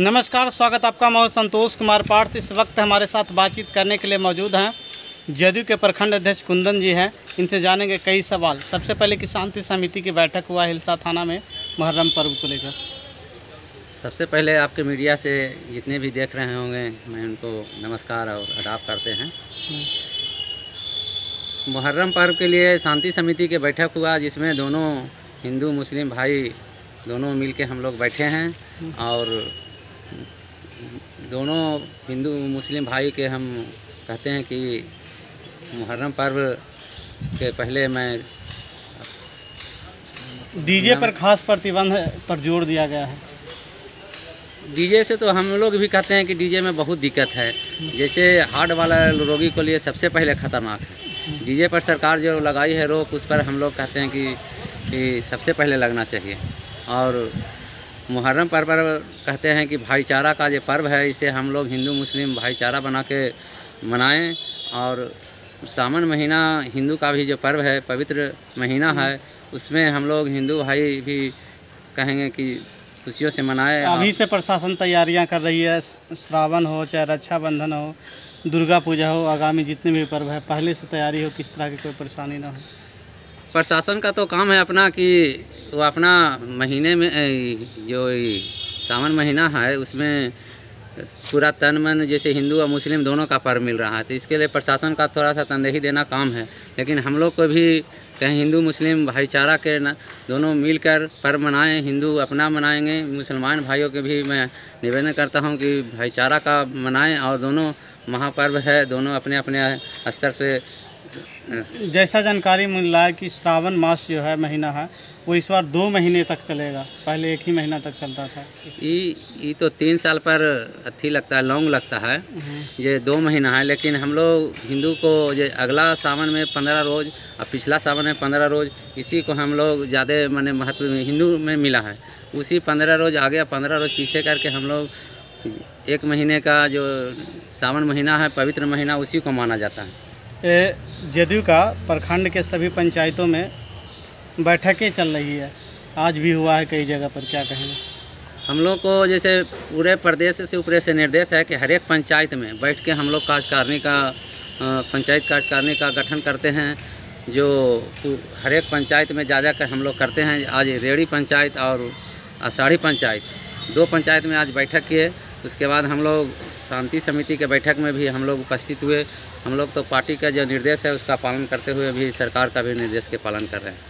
नमस्कार, स्वागत आपका मैं संतोष कुमार पार्थ। इस वक्त हमारे साथ बातचीत करने के लिए मौजूद हैं जदयू के प्रखंड अध्यक्ष कुंदन जी हैं। इनसे जानेंगे कई सवाल। सबसे पहले कि शांति समिति की बैठक हुआ हिलसा थाना में मुहर्रम पर्व को लेकर। सबसे पहले आपके मीडिया से जितने भी देख रहे होंगे, मैं उनको नमस्कार और अडाप करते हैं। मुहर्रम पर्व के लिए शांति समिति की बैठक हुआ, जिसमें दोनों हिंदू, मुस्लिम भाई दोनों मिल के हम लोग बैठे हैं और दोनों हिंदू मुस्लिम भाई के हम कहते हैं कि मुहर्रम पर्व के पहले मैं डीजे पर खास प्रतिबंध पर ज़ोर दिया गया है। डीजे से तो हम लोग भी कहते हैं कि डीजे में बहुत दिक्कत है। जैसे हार्ट वाला रोगी को लिए सबसे पहले ख़तरनाक है। डीजे पर सरकार जो लगाई है रोक उस पर हम लोग कहते हैं कि, कि सबसे पहले लगना चाहिए। और मुहर्रम पर्व पर कहते हैं कि भाईचारा का जो पर्व है इसे हम लोग हिंदू मुस्लिम भाईचारा बना के मनाएँ। और सावन महीना हिंदू का भी जो पर्व है पवित्र महीना है उसमें हम लोग हिंदू भाई भी कहेंगे कि खुशियों से मनाएँ। अभी से प्रशासन तैयारियाँ कर रही है श्रावण हो चाहे रक्षाबंधन हो दुर्गा पूजा हो आगामी जितने भी पर्व है पहले से तैयारी हो किस तरह की कोई परेशानी ना हो। प्रशासन का तो काम है अपना कि वो अपना महीने में जो सावन महीना है, उसमें पूरा तन, मन जैसे हिंदू और मुस्लिम दोनों का पर्व मिल रहा है। तो इसके लिए प्रशासन का थोड़ा सा तनदेही देना काम है। लेकिन हम लोग को भी कहीं हिंदू, मुस्लिम भाईचारा के न, दोनों मिलकर पर्व मनाएँ, हिंदू अपना मनाएँगे। मुसलमान भाइयों के भी मैं निवेदन करता हूँ कि भाईचारा का मनाएँ और दोनों महापर्व है, दोनों अपने अपने स्तर से जैसा जानकारी मिल रहा है कि श्रावण मास जो है महीना है वो इस बार दो महीने तक चलेगा। पहले एक ही महीना तक चलता था। ये ये तो तीन साल पर अथी लगता है लॉन्ग लगता है। ये दो महीना है लेकिन हम लोग हिंदू को ये अगला सावन में पंद्रह रोज़ और पिछला सावन में पंद्रह रोज़ इसी को हम लोग ज़्यादा मैंने महत्व हिंदू में मिला है। उसी पंद्रह रोज़ आगे पंद्रह रोज़ पीछे करके हम लोग एक महीने का जो सावन महीना है पवित्र महीना उसी को माना जाता है। ये जदयू का प्रखंड के सभी पंचायतों में बैठकें चल रही है। आज भी हुआ है कई जगह पर, क्या कहेंगे? हम लोग को जैसे पूरे प्रदेश से ऊपर से निर्देश है कि हर एक पंचायत में बैठ के हम लोग कार्यकारिणी का पंचायत कार्यकारिणी का गठन करते हैं। जो हर एक पंचायत में जा जाकर हम लोग करते हैं। आज रेड़ी पंचायत और आषाढ़ी पंचायत, दो पंचायत में आज बैठक किए उसके बाद हम लोग शांति समिति के बैठक में भी हम लोग उपस्थित हुए। हम लोग तो पार्टी का जो निर्देश है उसका पालन करते हुए भी सरकार का भी निर्देश के पालन कर रहे हैं।